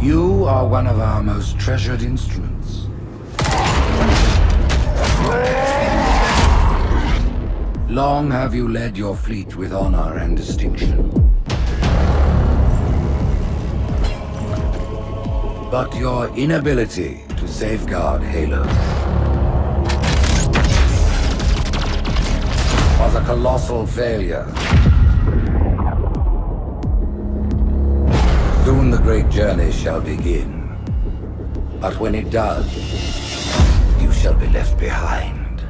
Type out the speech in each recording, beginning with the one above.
You are one of our most treasured instruments. Long have you led your fleet with honor and distinction. But your inability to safeguard Halo was a colossal failure. Journey shall begin. But when it does, you shall be left behind.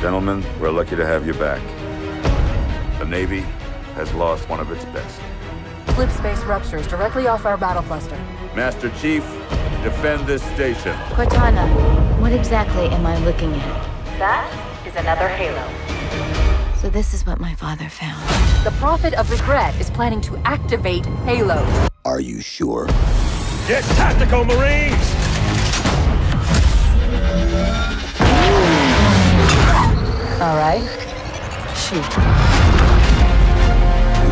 Gentlemen, we're lucky to have you back. The Navy has lost one of its best. Slip space ruptures directly off our battle cluster. Master Chief, defend this station. Cortana, what exactly am I looking at? That is another Halo. So this is what my father found. The Prophet of Regret is planning to activate Halo. Are you sure? Get tactical, Marines! All right. Shoot.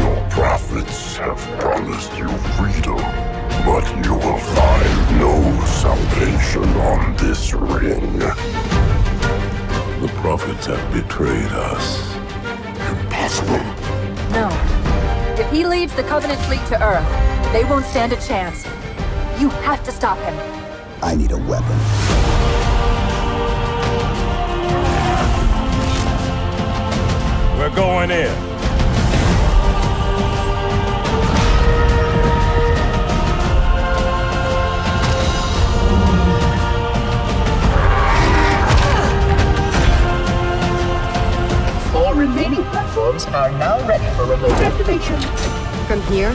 Your prophets have promised you freedom, but you will find no salvation on this ring. The prophets have betrayed us. Impossible. No. If he leads the Covenant fleet to Earth, they won't stand a chance. You have to stop him. I need a weapon. We're going in. Platforms are now ready for remote activation. From here,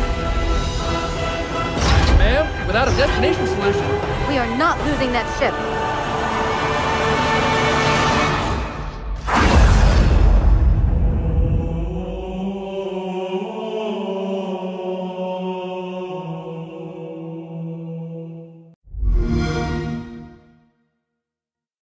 Ma'am, without a destination solution, we are not losing that ship.